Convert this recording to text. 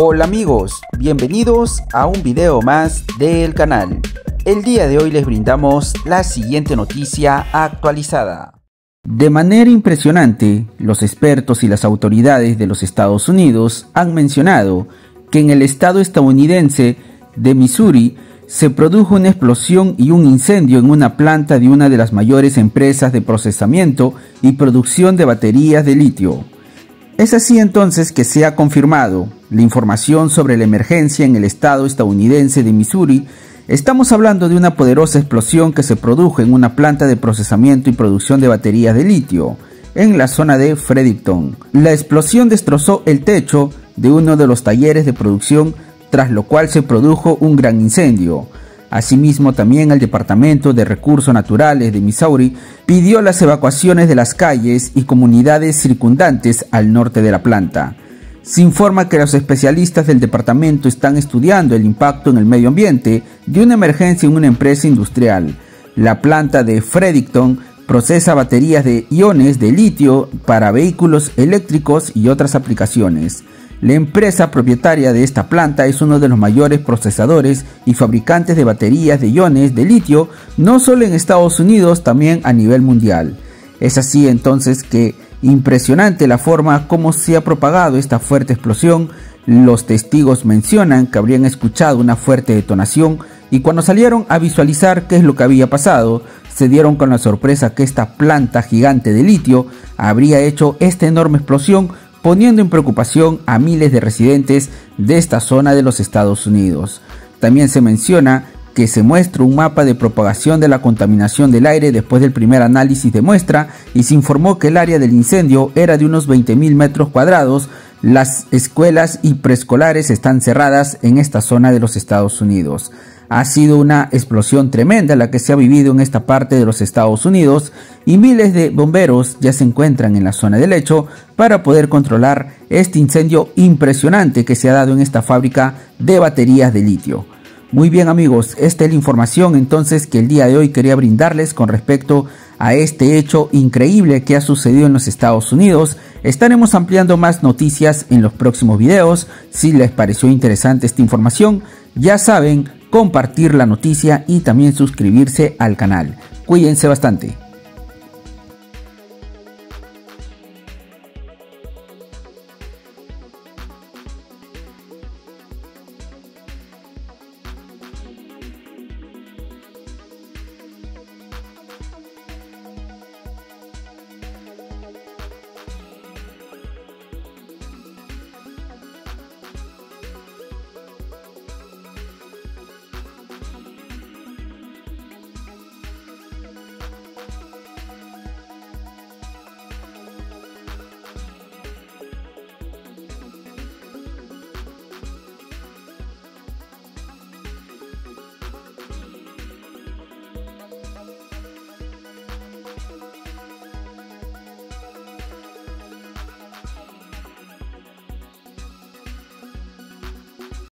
Hola amigos, bienvenidos a un video más del canal. El día de hoy les brindamos la siguiente noticia actualizada. De manera impresionante, los expertos y las autoridades de los Estados Unidos han mencionado que en el estado estadounidense de Missouri se produjo una explosión y un incendio en una planta de una de las mayores empresas de procesamiento y producción de baterías de litio. Es así entonces que se ha confirmado la información sobre la emergencia en el estado estadounidense de Missouri. Estamos hablando de una poderosa explosión que se produjo en una planta de procesamiento y producción de baterías de litio en la zona de Fredericton. La explosión destrozó el techo de uno de los talleres de producción tras lo cual se produjo un gran incendio. Asimismo, también el Departamento de Recursos Naturales de Missouri pidió las evacuaciones de las calles y comunidades circundantes al norte de la planta. Se informa que los especialistas del departamento están estudiando el impacto en el medio ambiente de una emergencia en una empresa industrial. La planta de Fredericton procesa baterías de iones de litio para vehículos eléctricos y otras aplicaciones. La empresa propietaria de esta planta es uno de los mayores procesadores y fabricantes de baterías de iones de litio, no solo en Estados Unidos, también a nivel mundial. Es así entonces que impresionante la forma como se ha propagado esta fuerte explosión. Los testigos mencionan que habrían escuchado una fuerte detonación y cuando salieron a visualizar qué es lo que había pasado, se dieron con la sorpresa que esta planta gigante de litio habría hecho esta enorme explosión poniendo en preocupación a miles de residentes de esta zona de los Estados Unidos. También se menciona que se muestra un mapa de propagación de la contaminación del aire después del primer análisis de muestra y se informó que el área del incendio era de unos 20.000 metros cuadrados. Las escuelas y preescolares están cerradas en esta zona de los Estados Unidos. Ha sido una explosión tremenda la que se ha vivido en esta parte de los Estados Unidos y miles de bomberos ya se encuentran en la zona del hecho para poder controlar este incendio impresionante que se ha dado en esta fábrica de baterías de litio. Muy bien amigos, esta es la información entonces que el día de hoy quería brindarles con respecto a este hecho increíble que ha sucedido en los Estados Unidos. Estaremos ampliando más noticias en los próximos videos. Si les pareció interesante esta información, ya saben, compartir la noticia y también suscribirse al canal. Cuídense bastante.